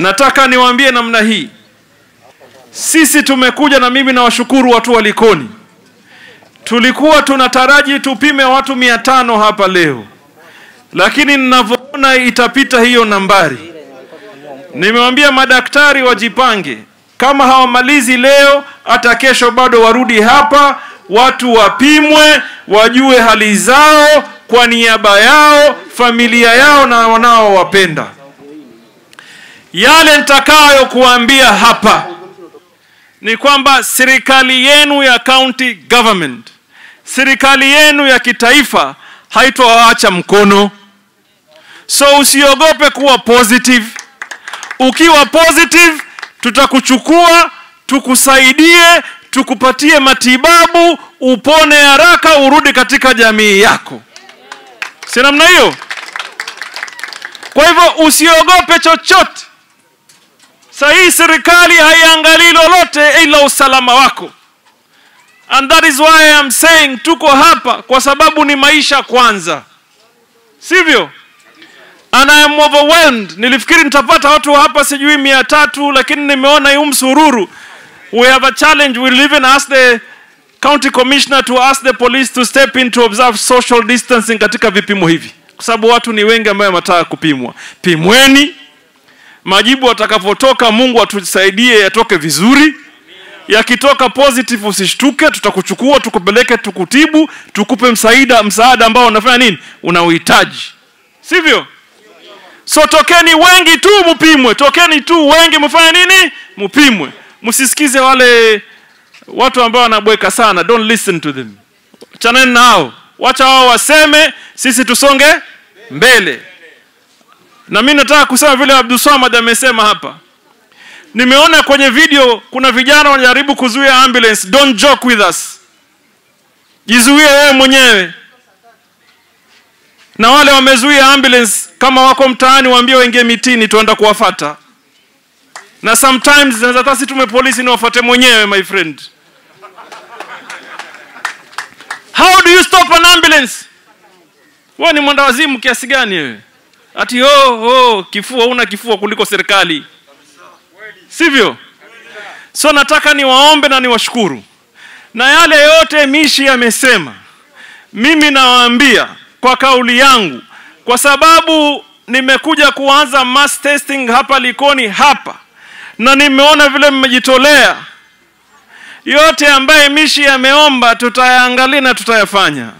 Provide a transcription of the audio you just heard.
nataka niwaambie namna hii, sisi tumekuja na mimi nawashukuru watu wa Likoni. Tulikuwa tunataraji tupime watu mia tano hapa leo, lakini ninavyoona itapita hiyo nambari. Nimewambia madaktari wajipange, kama hawamalizi leo, hata kesho bado warudi hapa, watu wapimwe, wajue hali zao kwa niaba yao, familia yao na wanaowapenda. Yale nitakayo kuambia hapa ni kwamba serikali yenu ya county government, serikali yenu ya kitaifa haitowaacha mkono. So usiogope kuwa positive. Ukiwa positive, tutakuchukua tukusaidie, tukupatie matibabu, upone haraka, urudi katika jamii yako, si namna hiyo? Kwa hivyo usiogope chochote. Saa hii serikali haiangalii lolote ila usalama wako, and that is why I am saying tuko hapa kwa sababu ni maisha kwanza, sivyo? And I am overwhelmed. Nilifikiri nitapata watu hapa sijui mia tatu, lakini nimeona huu msururu. We have a challenge. We'll even ask the county commissioner to ask the police to step in to observe social distancing katika vipimo hivi, kwa sababu watu ni wengi ambayo wanataka kupimwa. Pimweni, majibu atakapotoka, Mungu atusaidie yatoke vizuri. Yakitoka positive, usishtuke, tutakuchukua tukupeleke, tukutibu, tukupe msaada, msaada ambao unafanya nini, unauhitaji, sivyo? So tokeni wengi tu mpimwe, tokeni tu wengi mfanye nini, mpimwe. Msisikize wale watu ambao wanabweka sana, don't listen to them, chaneni nao, wacha wao waseme, sisi tusonge mbele. Na mimi nataka kusema vile abdusamad amesema hapa, nimeona kwenye video kuna vijana wanajaribu kuzuia ambulance. Don't joke with us, jizuie wewe mwenyewe na wale wamezuia ambulance kama wako mtaani, waambie waingie mitini, tuenda kuwafata. Na sometimes hata si tume polisi ni wafate mwenyewe, my friend. How do you stop an ambulance? Wewe ni mwenda wazimu kiasi gani wewe? Ati oh, oh, kifua una kifua kuliko serikali, sivyo? So nataka niwaombe na niwashukuru, na yale yote Mishi yamesema mimi nawaambia kwa kauli yangu, kwa sababu nimekuja kuanza mass testing hapa Likoni hapa, na nimeona vile mmejitolea. Yote ambaye Mishi yameomba tutayaangalia na tutayafanya.